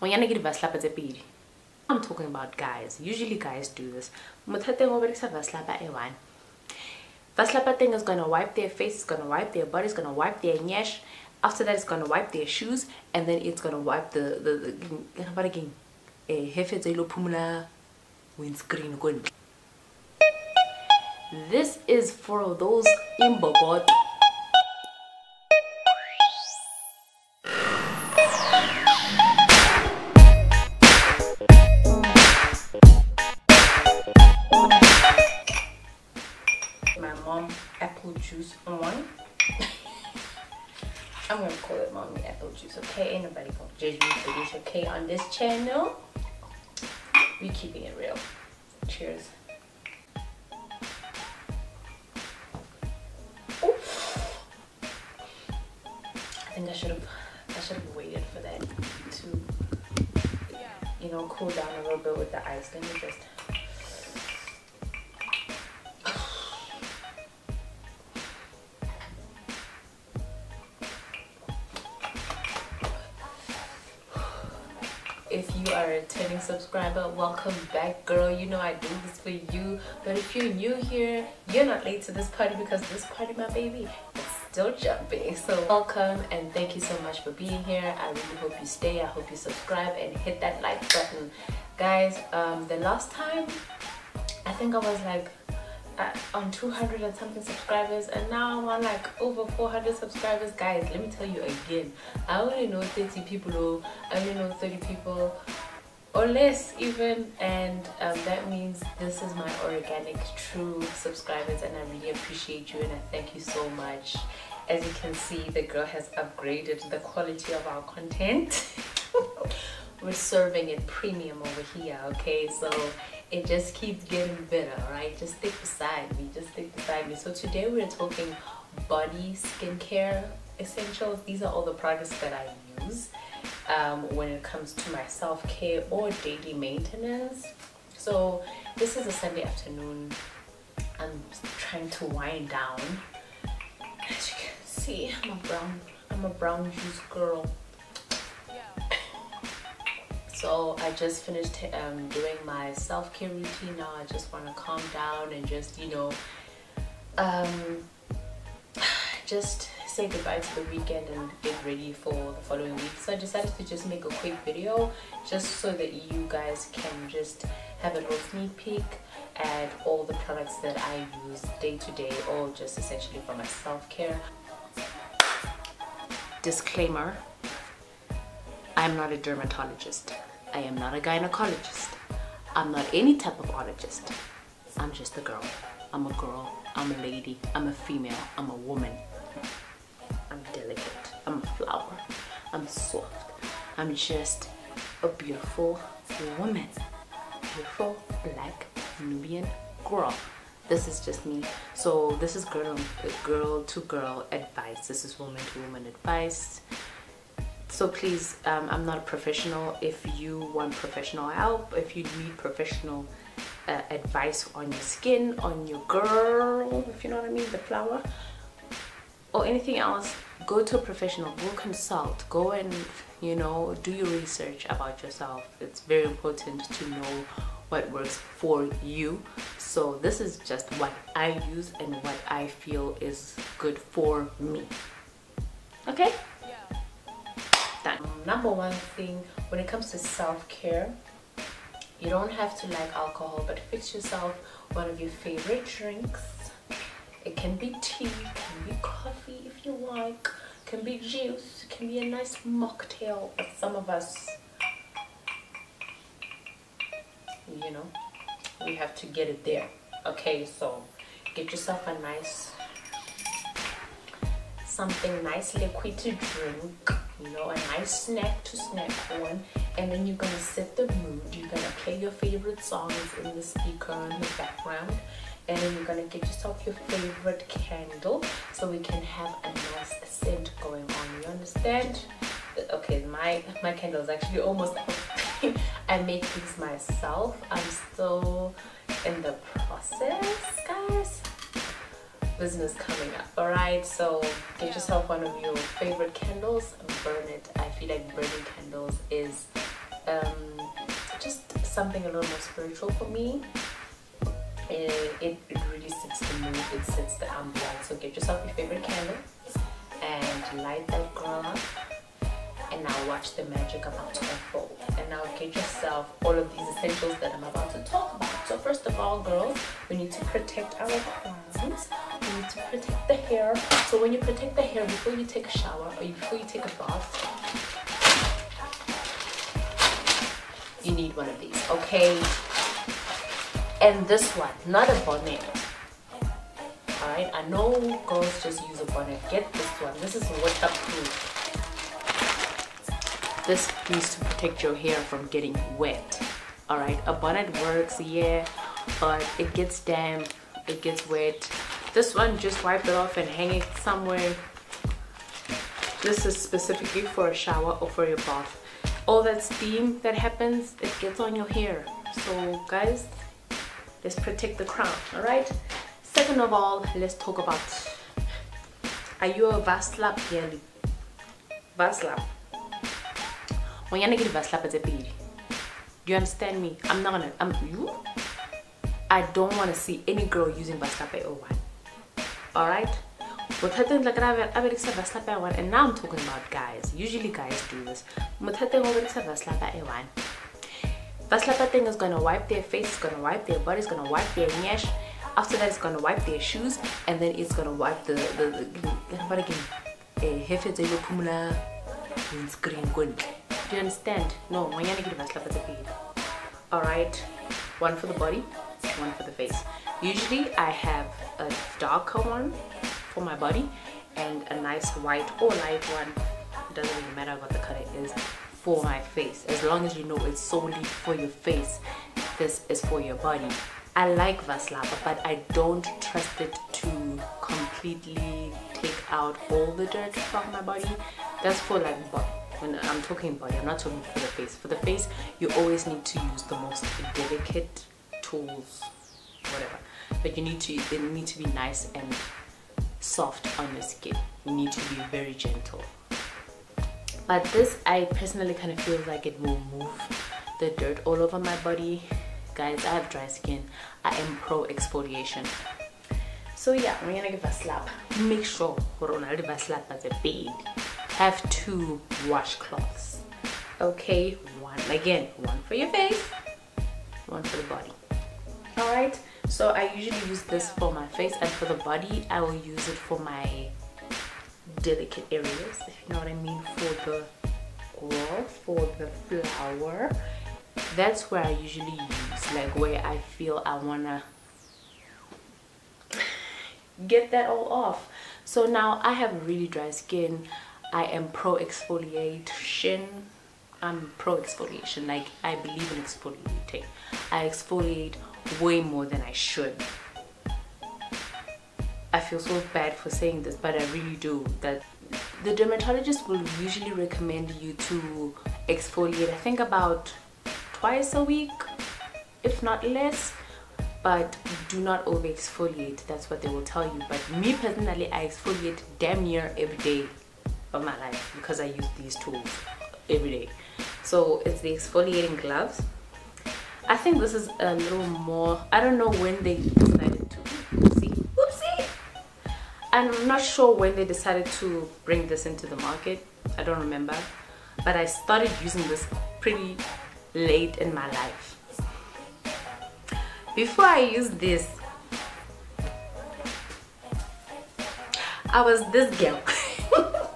ngonyana ke di-vaslapa tse pedi. I'm talking about guys. Usually guys do this. Motho teng o berekisa vaslapa e one. Vaslapa thing is gonna wipe their face it's gonna wipe their body it's gonna wipe their nyash after that it's gonna wipe their shoes and then it's gonna wipe the the the what again eh hefe tse ilo windscreen ko this is for those imbogot This channel, we keeping it real. Are a returning subscriber welcome back girl. You know i do this for you. But if you're new here you're not late to this party because this party my baby is still jumping. So welcome and thank you so much for being here. I really hope you stay. I hope you subscribe and hit that like button. Guys um the last time i think i was like at, on 200 and something subscribers and now I'm on like over 400 subscribers. Guys let me tell you again. I only know 30 people I only know 30 people or less even and um, that means this is my organic true subscribers and I really appreciate you and I thank you so much. As you can see the girl has upgraded the quality of our content. We're serving it premium over here okay? So it just keeps getting better right? Just stick beside me just stick beside me. So today we're talking body skincare essentials. These are all the products that i use um, when it comes to my self-care or daily maintenance. So this is a sunday afternoon. I'm trying to wind down. As you can see i'm a brown i'm a brown juice girl. So I just finished um, doing my self-care routine. Now I just want to calm down and just you know um, just say goodbye to the weekend and get ready for the following week so I decided to just make a quick video just so that you guys can just have a little sneak peek at all the products that I use day to day or just essentially for my self-care disclaimer I'm not a dermatologist I am not a gynecologist. I'm not any type of ologist. I'm just a girl. I'm a girl. I'm a lady. I'm a female. I'm a woman. I'm delicate. I'm a flower. I'm soft. I'm just a beautiful woman. Beautiful black Nubian girl. This is just me. So this is girl, girl to girl advice. This is woman to woman advice so please um, i'm not a professional if you want professional help if you need professional uh, advice on your skin on your girl if you know what i mean the flower or anything else go to a professional go consult go and you know do your research about yourself. It's very important to know what works for you. So this is just what i use and what i feel is good for me. Okay? Done. Number one thing when it comes to self-care you don't have to like alcohol but fix yourself one of your favorite drinks it can be tea can be coffee if you like can be juice can be a nice mocktail but some of us you know we have to get it there okay so get yourself a nice something nice liquid to drink you know, a nice snack to snack on. And then you're gonna set the mood. You're gonna play your favorite songs in the speaker in the background. And then you're gonna get yourself your favorite candle so we can have a nice scent going on. You understand? Okay, my my candle is actually almost out. I make these myself. I'm still in the process, guys business coming up all right so get yourself one of your favorite candles and burn it i feel like burning candles is um, just something a little more spiritual for me. It, it, really sets the mood, it sets the ambiance. So get yourself your favorite candle and light that girl up and now watch the magic about to unfold. And now get yourself all of these essentials that I'm about to talk about. So first of all girls we need to protect our crowns we need to protect the hair. So when you protect the hair before you take a shower or before you take a bath you need one of these okay and this one not a bonnet. Alright, I know girls just use a bonnet. Get this one. This is waterproof this needs to protect your hair from getting wet. All right a bonnet works yeah but it gets damp it gets wet. This one just wipe it off and hang it somewhere. This is specifically for a shower or for your bath. All that steam that happens it gets on your hair. So guys let's protect the crown all right second of all let's talk about are you a vaslap girly vaslap Ngonyana ke di-bus tse pedi. Do you understand me? I'm not gonna, I'm, you? I don't want to see any girl using baslap A01. Alright? mothateng tla kry a berekisa vaslap a1 and now i'm talking about guys usually guys do this vaslap a1 thing is gonna wipe their face it's gonna wipe their body it's gonna wipe their nyash after that it's gonna wipe their shoes and then it's gonna wipe the the, the what again eh hefe tse lo phumula windscreen kontle do you understand? No, Alright, one for the body, one for the face. Usually I have a darker one for my body and a nice white or light one. It doesn't really matter what the color is for my face. As long as you know it's solely for your face, this is for your body. I like Vaslapa, but I don't trust it to completely take out all the dirt from my body. That's for like when I'm talking body, I'm not talking for the face. For the face, you always need to use the most delicate tools, whatever. But you need to, they need to be nice and soft on your skin. You need to be very gentle. But this, I personally kind of feel like it will move the dirt all over my body. Guys, I have dry skin. I am pro exfoliation. So yeah, I'm gonna give a slap. Make sure, Corona, give a slap as a baby have two washcloths okay one again one for your face one for the body all right so i usually use this for my face and for the body i will use it for my delicate areas if you know what i mean for the oil for the flower that's where i usually use like where i feel i wanna get that all off so now i have really dry skin I am pro exfoliation. I'm pro exfoliation. Like I believe in exfoliating. I exfoliate way more than I should. I feel so bad for saying this, but I really do. That the dermatologist will usually recommend you to exfoliate. I think about twice a week, if not less. But do not over exfoliate. That's what they will tell you. But me personally, I exfoliate damn near every day of my life because I use these tools every day. So it's the exfoliating gloves. I think this is a little more, I don't know when they I'm not sure when they decided to bring this into the market. I don't remember. But I started using this pretty late in my life. Before I used this, I was this girl.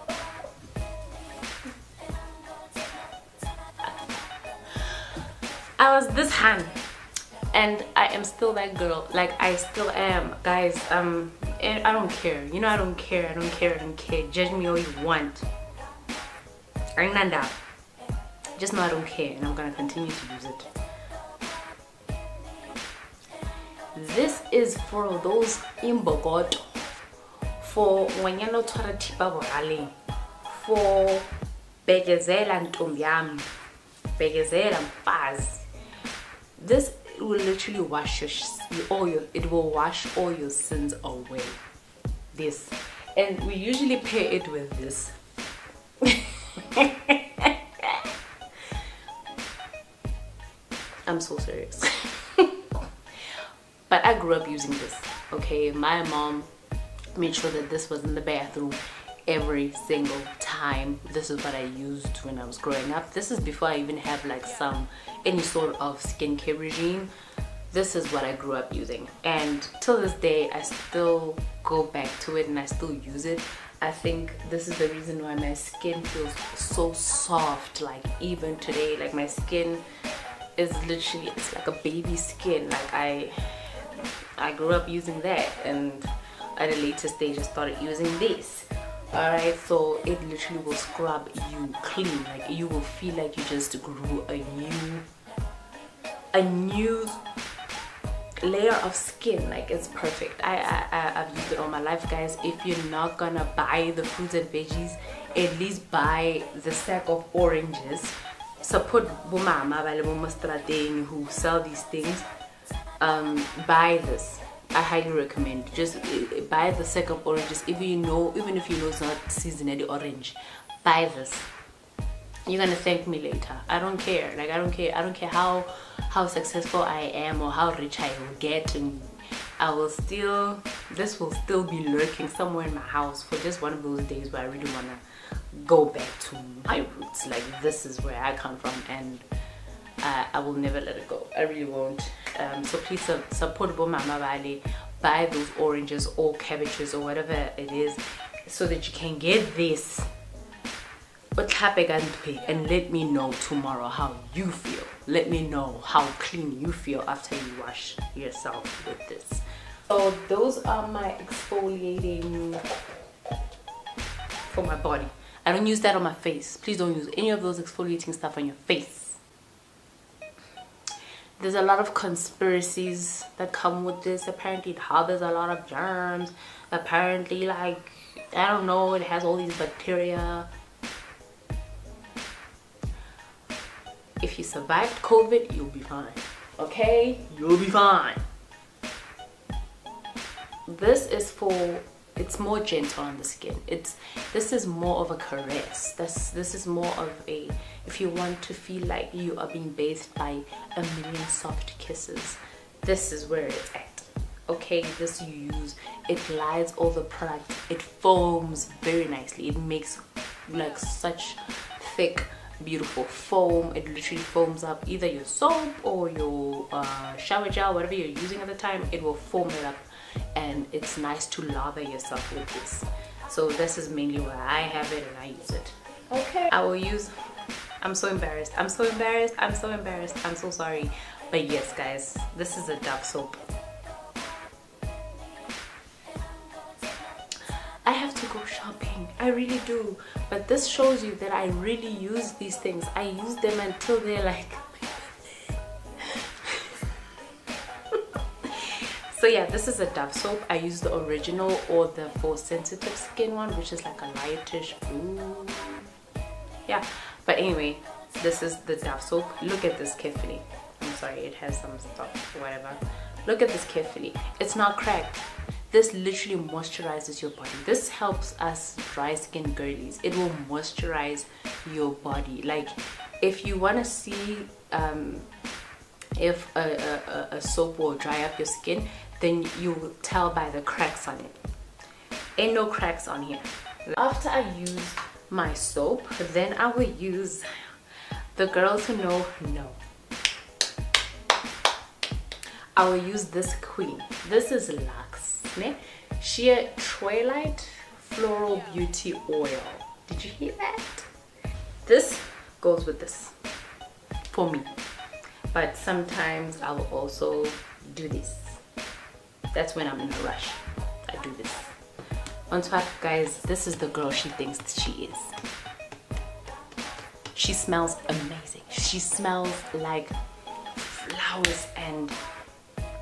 I was this hand and I am still that girl like I still am guys um I don't care. You know I don't care. I don't care. I don't care. Judge me all you want. Not down. Just know I don't care and I'm gonna continue to use it. This is for those imbogoto for when you're not for begezela ntombi yami. Begezela mfazi this will literally wash your all your it will wash all your sins away this and we usually pair it with this I'm so serious. but I grew up using this, okay? My mom made sure that this was in the bathroom every single time. This is what I used when I was growing up. This is before I even have like some, any sort of skincare regime. This is what I grew up using. And till this day, I still go back to it and I still use it. I think this is the reason why my skin feels so soft like even today like my skin is literally it's like a baby skin like I I grew up using that and at a later stage I started using this alright so it literally will scrub you clean. Like you will feel like you just grew a new a new layer of skin. Like it's perfect. I, I i've used it all my life guys. If you're not gonna buy the fruits and veggies at least buy the sack of oranges. Support who sell these things. Um buy this I highly recommend. Just uh, buy the of oranges. If you know even if you know it's not seasonally orange buy this. You're gonna thank me later. I don't care. Like i don't care. I don't care how how successful i am or how rich i will get. And i will still this will still be lurking somewhere in my house for just one of those days where i really want to go back to my roots. Like this is where i come from. And uh, i will never let it go. I really won't. Um, so please su support mama valley. Buy those oranges or cabbages or whatever it is so that you can get this. And let me know tomorrow how you feel. Let me know how clean you feel after you wash yourself with this. So those are my exfoliating for my body. I don't use that on my face. Please don't use any of those exfoliating stuff on your face there's a lot of conspiracies that come with this apparently it harbors a lot of germs apparently like i don't know it has all these bacteria if you survived COVID, you'll be fine. Okay? You'll be fine. This is for it's more gentle on the skin. It's this is more of a caress. This this is more of a if you want to feel like you are being bathed by a million soft kisses this is where it's at. Okay this you use it glides all the product. It foams very nicely. It makes like such thick beautiful foam. It literally foams up either your soap or your uh, shower gel whatever you're using at the time. It will foam it up and it's nice to lather yourself with this. So this is mainly why I have it and I use it. Okay. I will use I'm so embarrassed. I'm so embarrassed. I'm so embarrassed. I'm so sorry. But yes guys this is a Dove soap. I have to go shopping. I really do. But this shows you that I really use these things. I use them until they're like... so yeah, this is a Dove soap. I use the original or the for sensitive skin one, which is like a lightish blue. Yeah, but anyway, this is the Dove soap. Look at this carefully. I'm sorry, it has some stuff, whatever. Look at this carefully. It's not cracked this literally moisturizes your body this helps us dry skin girlies it will moisturize your body like if you want to see um, if a, a, a, soap will dry up your skin then you will tell by the cracks on it. Ain't no cracks on here. After I use my soap then I will use the girls who know know I will use this queen. This is Lux ne? Sheer twilight floral beauty oil. Did you hear that? This goes with this for me. But sometimes I will also do this that's when I'm in a rush. I do this. On top guys this is the girl she thinks she is. She smells amazing. She smells like flowers and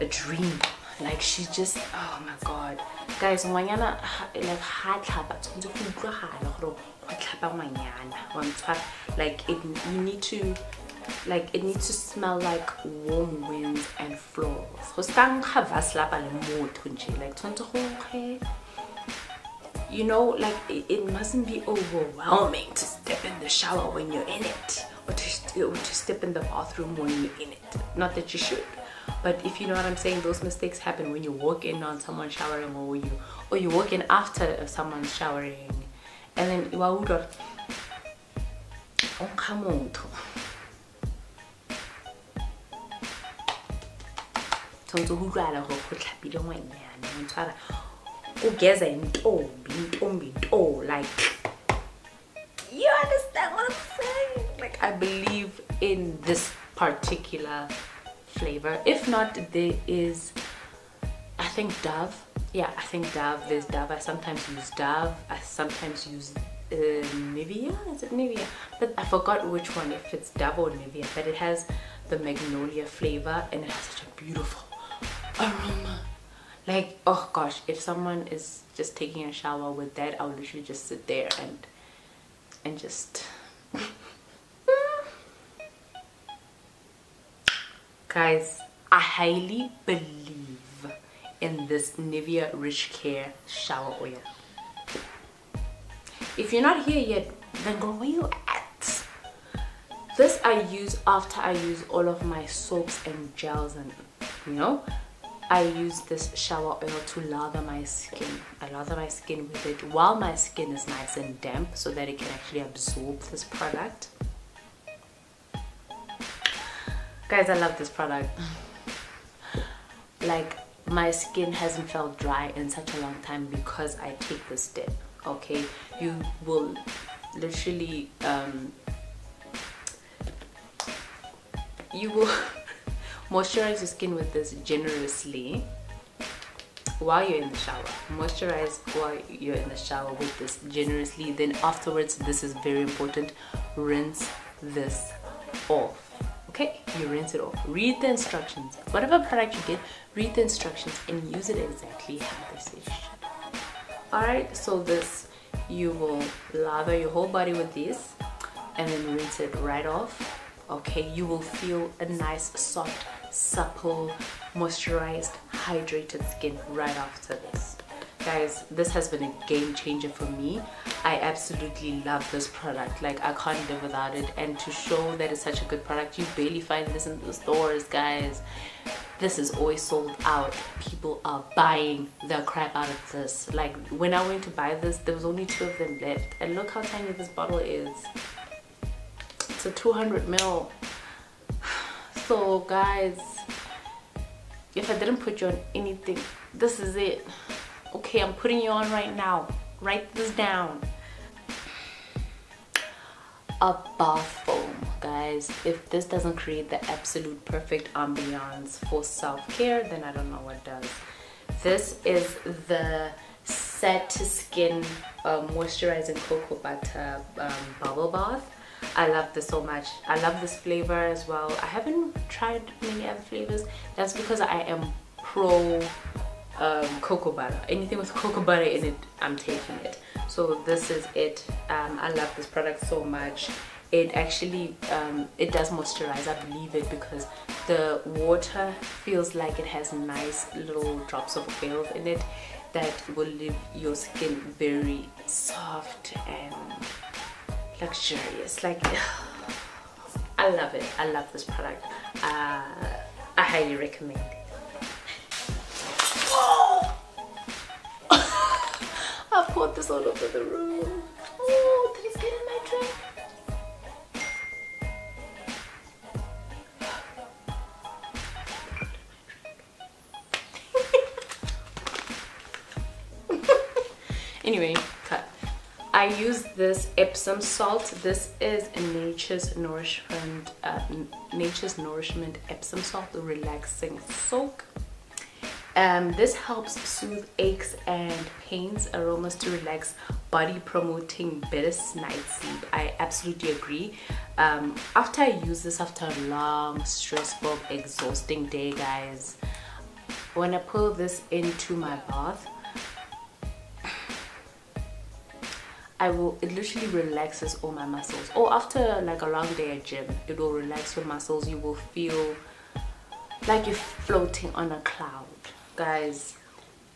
a dream. Like she just oh my god. Guys ngwanyana like ha tlhapa tshwanetse go like you need to like it needs to smell like warm winds and flowers like you know like it, mustn't be overwhelming to step in the shower when you're in it or to to step in the bathroom when you're in it. Not that you should but if you know what i'm saying those mistakes happen when you walk in on someone showering or you or you walk in after someone's showering. And then wa utlwa o nkga tshwanetse go utlwala gore go tlhapile ngwanyane. O ntshwara o geza intombi intombi nto like you understand what i'm saying? Like i believe in this particular flavor. If not there is i think dove. Yeah i think dove there's dove. I sometimes use dove. I sometimes use uh, nivea. Is it nivea? But i forgot which one if it's dove or nivea. But it has the magnolia flavor and it has such a beautiful aroma. Like oh gosh if someone is just taking a shower with that i'll literally just sit there and and just guys i highly believe in this nivea rich care shower oil. If you're not here yet then go where you at. This i use after i use all of my soaps and gels and you know I use this shower oil to lather my skin. I lather my skin with it while my skin is nice and damp so that it can actually absorb this product. Guys, I love this product. like my skin hasn't felt dry in such a long time because I take this step. Okay, you will literally um, you will moisturize your skin with this generously while you're in the shower. Moisturize while you're in the shower with this generously then afterwards this is very important rinse this off. Okay? You rinse it off. Read the instructions. Whatever product you get read the instructions and use it exactly how they say all right so this you will lather your whole body with this and then rinse it right off. Okay? You will feel a nice soft supple moisturized hydrated skin right after this. Guys this has been a game changer for me. I absolutely love this product. Like i can't live without it. And to show that it's such a good product you barely find this in the stores guys. This is always sold out. People are buying the crap out of this. Like when i went to buy this there was only two of them left. And look how tiny this bottle is. It's a 200 ml so guys if i didn't put you on anything this is it. Okay i'm putting you on right now. Write this down. A bath foam guys. If this doesn't create the absolute perfect ambiance for self-care then i don't know what does. This is the Satiskin uh, moisturizing cocoa butter um, bubble bath I love this so much. I love this flavor as well. I haven't tried many other flavors. That's because I am pro um, cocoa butter. Anything with cocoa butter in it, I'm taking it. So this is it. Um, I love this product so much. It actually, um, it does moisturize. I believe it because the water feels like it has nice little drops of oil in it that will leave your skin very soft and luxurious like I love it. I love this product. Uh, I highly recommend. It oh! I poured this all over the room. Oh did it get in my drink? Anyway I use this Epsom salt. This is Nature's Nourishment, uh, Nature's Nourishment Epsom salt, the relaxing soak. Um, this helps soothe aches and pains, aromas to relax, body promoting better night sleep. I absolutely agree. Um, after I use this after a long, stressful, exhausting day, guys, when I pull this into my bath, I will it literally relaxes all my muscles. Or after like a long day at gym it will relax your muscles. You will feel like you're floating on a cloud. Guys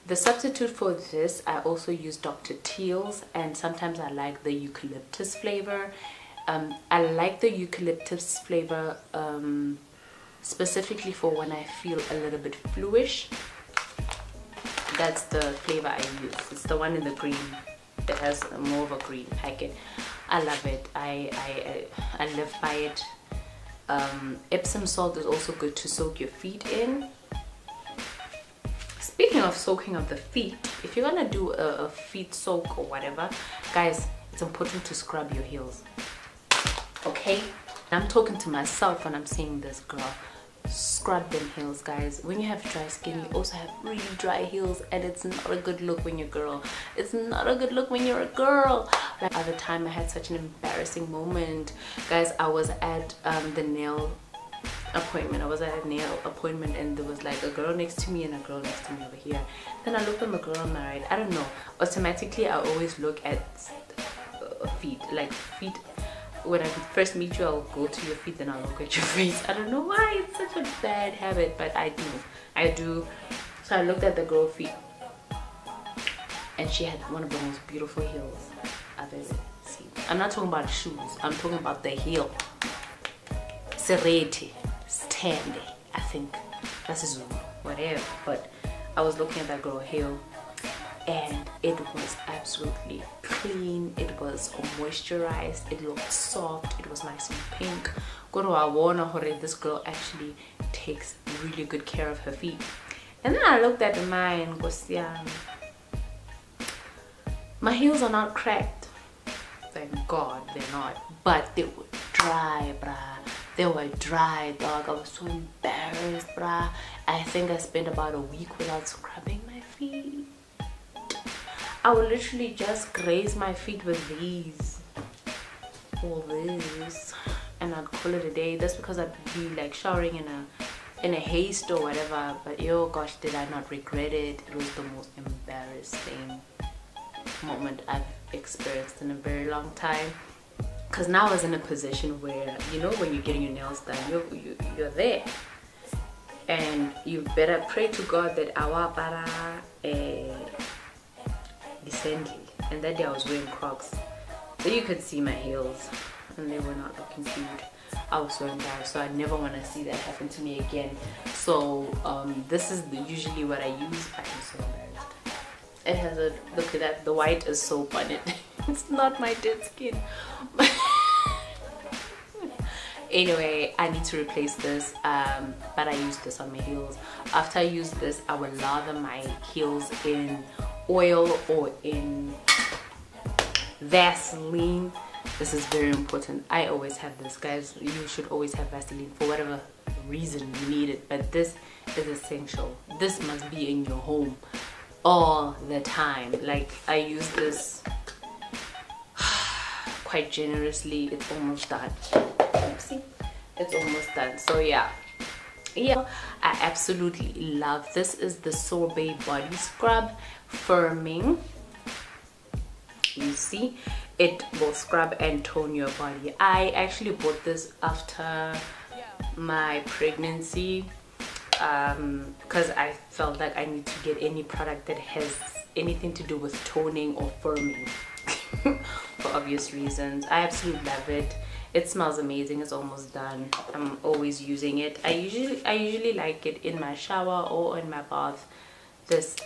the substitute for this I also use Dr. Teal's and sometimes I like the eucalyptus flavor. Um, I like the eucalyptus flavor um, specifically for when I feel a little bit fluish. That's the flavor I use. It's the one in the green it has more of a green packet. I love it. I, I, I live by it. Um, Epsom salt is also good to soak your feet in. Speaking of soaking of the feet if you're gonna do a, a feet soak or whatever guys it's important to scrub your heels. Okay? I'm talking to myself when I'm saying this girl scrub them heels guys. When you have dry skin you also have really dry heels and it's not a good look when you're a girl. It's not a good look when you're a girl. Like other time i had such an embarrassing moment guys i was at um, the nail appointment. I was at a nail appointment and there was like a girl next to me and a girl next to me over here. Then i looked at the girl on my right i don't know. Automatically i always look at uh, feet like feet when I first meet you, I'll go to your feet, then I'll look at your face. I don't know why it's such a bad habit, but I do. I do. So I looked at the girl feet, and she had one of the most beautiful heels I've ever seen. I'm not talking about shoes. I'm talking about the heel. Sereti, stande, I think. That's Zulu, whatever. But I was looking at that girl heel and it was absolutely clean it was moisturized it looked soft it was nice and pink. This girl actually takes really good care of her feet. And then i looked at mine and um, my heels are not cracked. Thank god they're not but they were dry bruh. They were dry dog. I was so embarrassed bruh. I think i spent about a week without scrubbing I will literally just graze my feet with these. Or this. And I'd call it a day. That's because I'd be like showering in a in a haste or whatever. But yo gosh did I not regret it? It was the most embarrassing moment I've experienced in a very long time. Because now I was in a position where you know when you're getting your nails done you're, you, you're there. And you better pray to God that our para eh, decently and that day I was wearing crocs. So you could see my heels and they were not looking good. I was so embarrassed so I never want to see that happen to me again. So um, this is the, usually what I use. I'm so embarrassed. It has a look at that the white is soap on it. It's not my dead skin. Anyway i need to replace this um, but i use this on my heels. After i use this i will lather my heels in oil or in Vaseline. This is very important. I always have this, guys. You should always have Vaseline for whatever reason you need it. But this is essential. This must be in your home all the time. Like I use this quite generously. It's almost done. See, it's almost done. So yeah, yeah i absolutely love this is the sorbet body scrub firming you see it will scrub and tone your body. I actually bought this after my pregnancy because um, i felt like i need to get any product that has anything to do with toning or firming for obvious reasons. I absolutely love it. It smells amazing. It's almost done. I'm always using it. I usually i usually like it in my shower or in my bath. This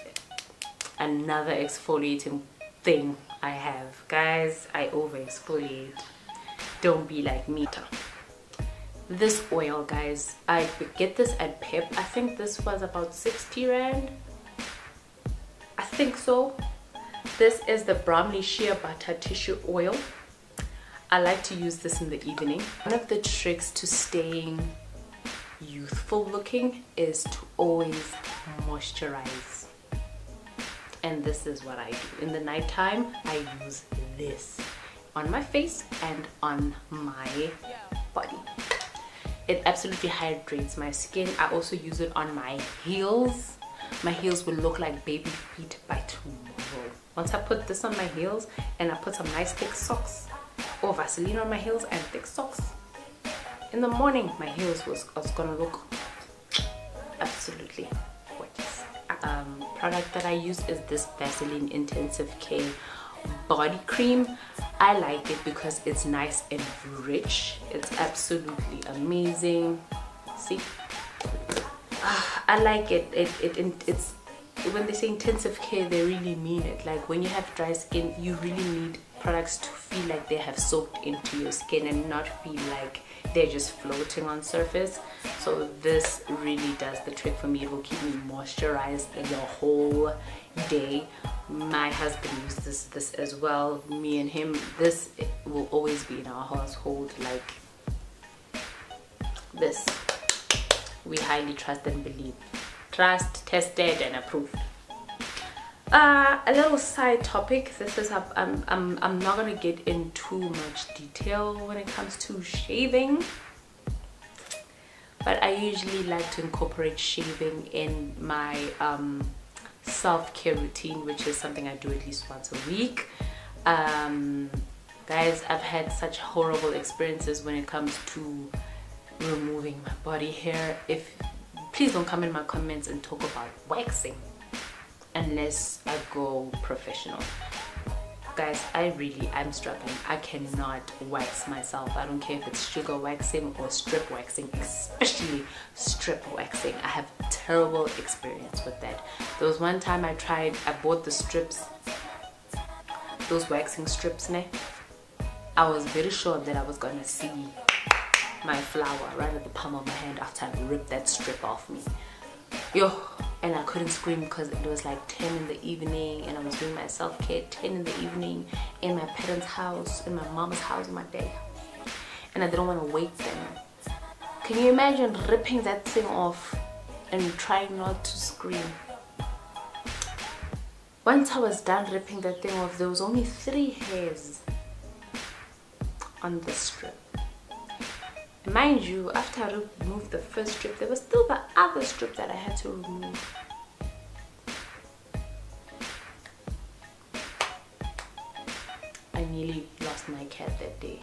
another exfoliating thing i have. Guys i over exfoliate don't be like me. This oil guys i get this at pep i think this was about 60 rand. I think so. This is the bromley shea butter tissue oil. I like to use this in the evening. One of the tricks to staying youthful looking is to always moisturize. And this is what I do. In the nighttime, I use this on my face and on my body. It absolutely hydrates my skin. I also use it on my heels. My heels will look like baby feet by tomorrow. Once I put this on my heels and I put some nice thick socks, or Vaseline on my heels and thick socks. In the morning, my heels was, was gonna look absolutely gorgeous. Um, product that I use is this Vaseline Intensive Care body cream. I like it because it's nice and rich it's absolutely amazing see uh, I like it. It, it it it's when they say intensive care they really mean it like when you have dry skin you really need products to feel like they have soaked into your skin and not feel like they're just floating on surface. So this really does the trick for me. It will keep me moisturized the whole day. My husband uses this, this as well. Me and him this will always be in our household like this. We highly trust and believe. Trust tested and approved uh, a little side topic. This is I'm, I'm, I'm not gonna get in too much detail when it comes to shaving but I usually like to incorporate shaving in my um, self-care routine which is something I do at least once a week. Um, guys I've had such horrible experiences when it comes to removing my body hair. If please don't come in my comments and talk about waxing unless I go professional. Guys I really I'm struggling. I cannot wax myself. I don't care if it's sugar waxing or strip waxing especially strip waxing. I have terrible experience with that. There was one time I tried I bought the strips those waxing strips ne? I was very sure that I was gonna see my flower right at the palm of my hand after I ripped that strip off me yo and I couldn't scream because it was like 10 in the evening and I was doing my self-care 10 in the evening in my parents house in my mom's house in my day and I didn't want to wake them. Can you imagine ripping that thing off and trying not to scream? Once I was done ripping that thing off there was only three hairs on the strip mind you after I removed the first strip there was still the other strip that I had to remove. I nearly lost my cat that day.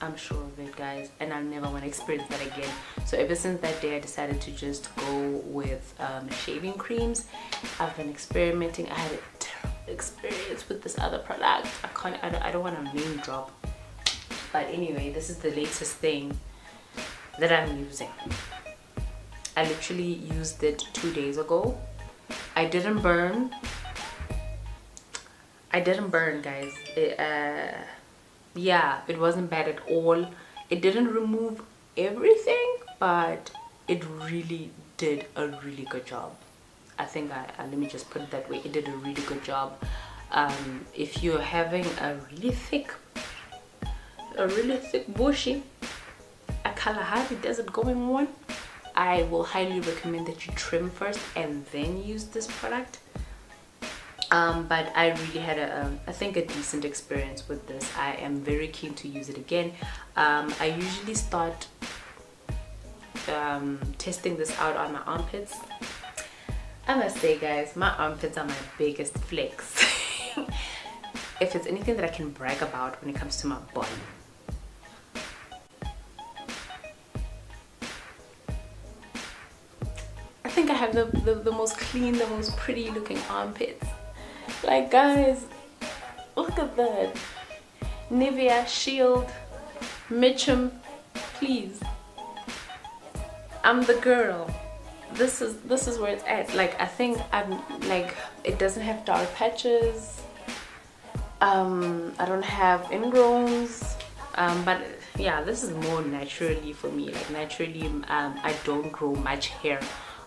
I'm sure of it guys. And I never want to experience that again. So ever since that day I decided to just go with um, shaving creams. I've been experimenting. I had a terrible experience with this other product. I can't I don't, I don't want to name drop. But anyway this is the latest thing that I'm using. I literally used it two days ago. I didn't burn. I didn't burn guys. It, uh, yeah, it wasn't bad at all. It didn't remove everything, but it really did a really good job. I think I, uh, let me just put it that way. It did a really good job. Um, if you're having a really thick, a really thick bushy, a Kalahari Desert going one. I will highly recommend that you trim first and then use this product. Um, but I really had a, um, I think a decent experience with this. I am very keen to use it again. Um, I usually start um, testing this out on my armpits. I must say guys my armpits are my biggest flex. If it's anything that I can brag about when it comes to my body have the, the, the most clean, the most pretty looking armpits. Like guys, look at that. Nivea, Shield, Mitchum, please. I'm the girl. This is this is where it's at. Like I think I'm like it doesn't have dark patches. Um, I don't have ingrowns. Um, but yeah, this is more naturally for me. Like naturally, um, I don't grow much hair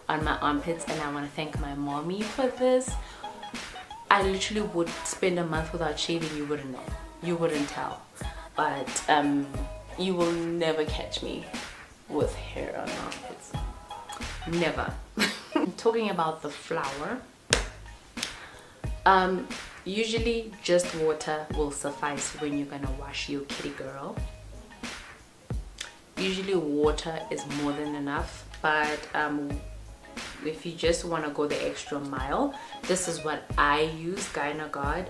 on my armpits and I want to thank my mommy for this. I literally would spend a month without shaving, you wouldn't know. You wouldn't tell. But um, you will never catch me with hair on my armpits. Never. Talking about the flower, um, usually just water will suffice when you're gonna wash your kitty girl. Usually water is more than enough, but um, if you just want to go the extra mile this is what I use Gynaguard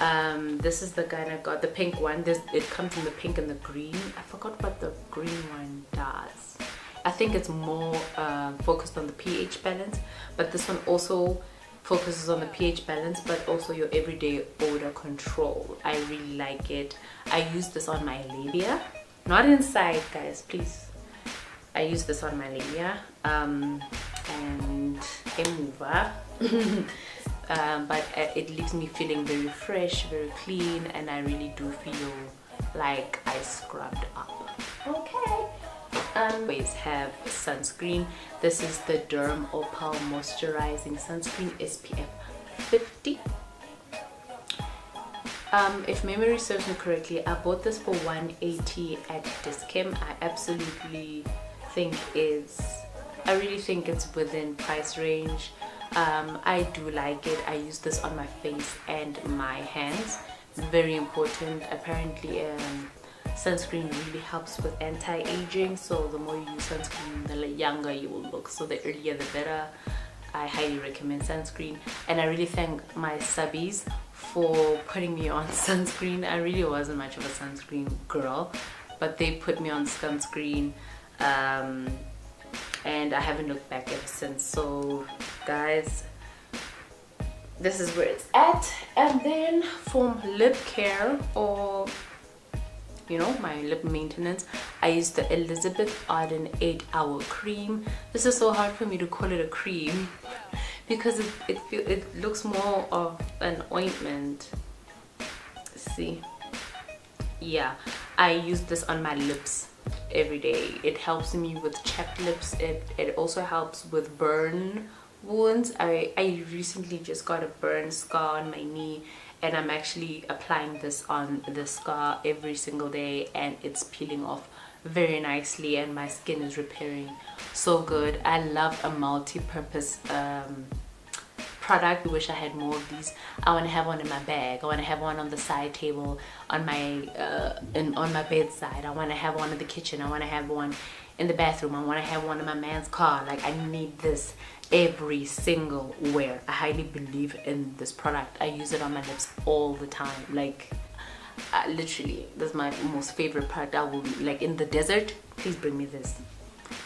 um, this is the Gynaguard the pink one this it comes in the pink and the green I forgot what the green one does I think it's more uh, focused on the pH balance but this one also focuses on the pH balance but also your everyday odor control. I really like it. I use this on my labia, not inside guys, please. I use this on my labia um, and remover. um, but uh, it leaves me feeling very fresh, very clean and I really do feel like I scrubbed up. Okay um, always have sunscreen this is the derm opal moisturizing sunscreen spf 50 um, if memory serves me correctly i bought this for 180 at Dis-Chem i absolutely think is i really think it's within price range. Um, i do like it. I use this on my face and my hands. It's very important. Apparently um, sunscreen really helps with anti-aging so the more you use sunscreen the younger you will look. So the earlier the better. I highly recommend sunscreen. And I really thank my subbies for putting me on sunscreen. I really wasn't much of a sunscreen girl but they put me on sunscreen um, and I haven't looked back ever since. So guys this is where it's at. And then for lip care or you know my lip maintenance i use the elizabeth arden 8 hour cream. This is so hard for me to call it a cream because it it, feel, it looks more of an ointment. Let's see? Yeah i use this on my lips every day. It helps me with chapped lips. It it also helps with burn wounds. I i recently just got a burn scar on my knee and I'm actually applying this on the scar every single day and it's peeling off very nicely and my skin is repairing. So good. I love a multi-purpose um, product I wish I had more of these. I want to have one in my bag. I want to have one on the side table on my uh, on my bedside. I want to have one in the kitchen. I want to have one in the bathroom. I want to have one in my man's car. Like I need this every single wear i highly believe in this product. I use it on my lips all the time. Like literally this is my most favorite product. I will like in the desert please bring me this.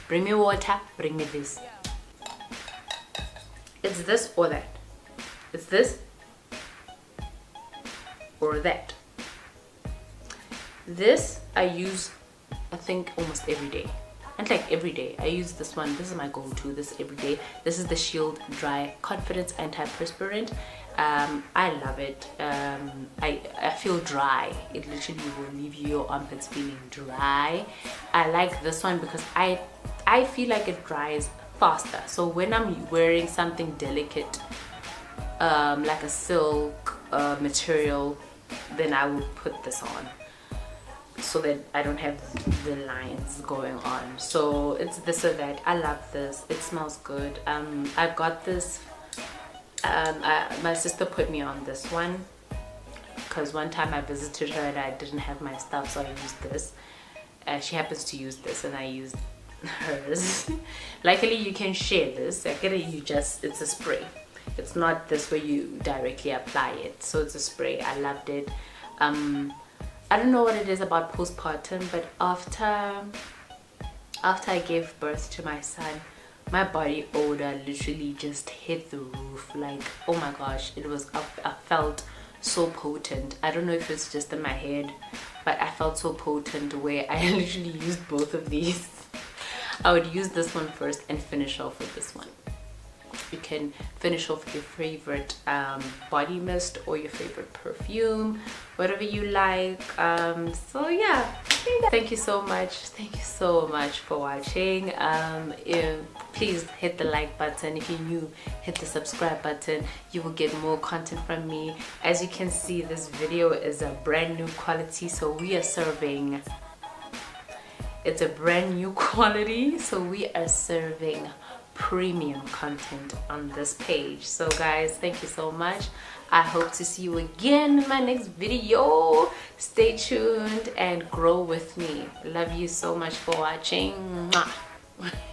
Bring me water bring me this it's this or that. It's this or that. This i use i think almost every day. And like every day. I use this one. This is my go-to. This every day. This is the shield dry confidence antiperspirant. Um, i love it. Um, I, I feel dry. It literally will leave your armpits feeling dry. I like this one because i i feel like it dries faster. So when i'm wearing something delicate um, like a silk uh, material then i will put this on so that I don't have the lines going on. So it's this or that. I love this. It smells good. Um, I got this um, I, my sister put me on this one because one time I visited her and I didn't have my stuff so I used this. Uh, she happens to use this and I used hers. Luckily you can share this. Actually you just it's a spray. It's not this where you directly apply it. So it's a spray. I loved it. Um, I don't know what it is about postpartum but after after I gave birth to my son my body odor literally just hit the roof. Like oh my gosh it was I felt so potent. I don't know if it's just in my head but I felt so potent where I literally used both of these I would use this one first and finish off with this one. You can finish off with your favorite um, body mist or your favorite perfume whatever you like um, so yeah. Thank you so much. Thank you so much for watching. Um, if, please hit the like button. If you're new hit the subscribe button. You will get more content from me. As you can see this video is a brand new quality so we are serving it's a brand new quality so we are serving premium content on this page. So guys thank you so much. I hope to see you again in my next video. Stay tuned and grow with me. Love you so much for watching